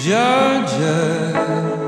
Georgia.